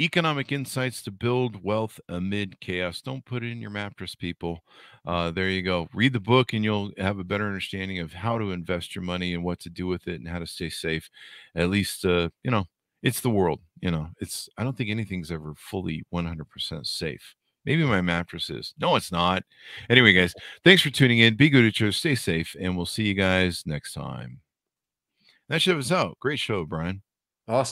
Economic insights to build wealth amid chaos. Don't put it in your mattress, people. Uh, there you go. Read the book, and you'll have a better understanding of how to invest your money and what to do with it and how to stay safe. At least, uh, you know, it's the world. You know, it's. I don't think anything's ever fully 100% safe. Maybe my mattress is. No, it's not. Anyway, guys, thanks for tuning in. Be good at yours. Stay safe, and we'll see you guys next time. That show is out. Great show, Bryan. Awesome.